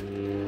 Yeah.